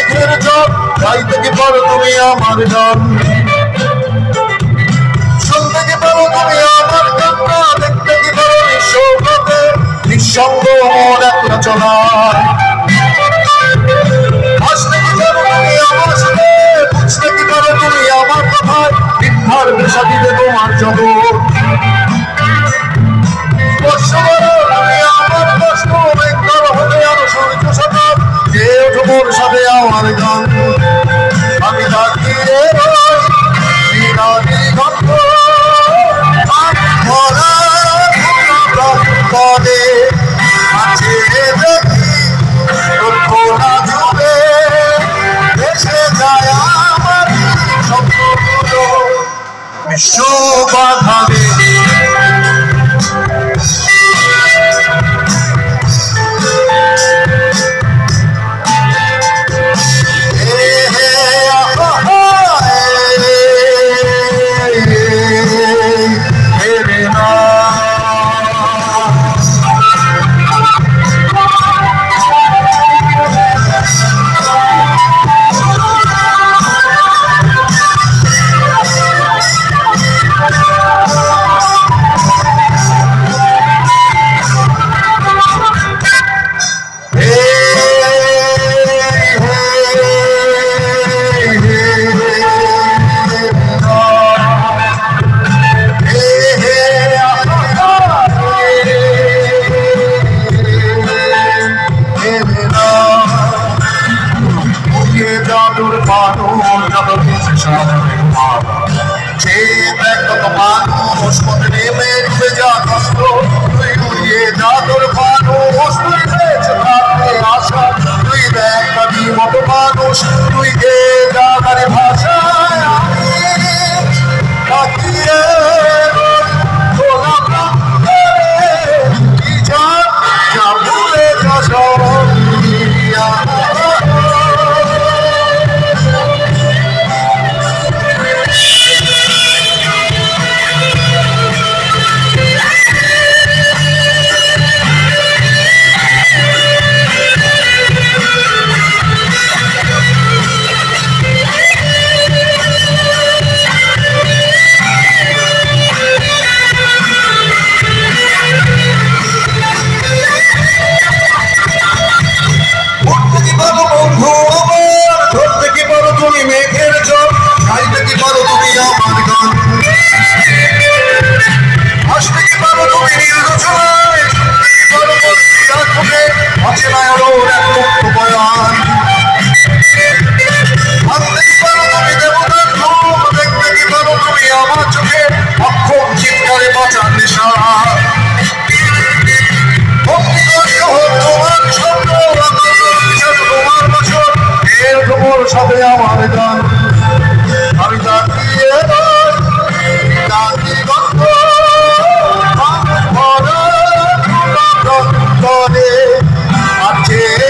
মেঘের জল গাইতে কি পারো তুমি আমার গান শুনতে কি পারো তুমি আমার बाधा Jai. Take back the bottle, সাথে আমার গান। আমি জানিয়ে আছে